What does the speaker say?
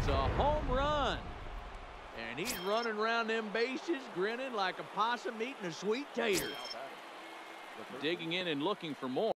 It's a home run. And he's running around them bases grinning like a possum eating a sweet tater. Digging in and looking for more.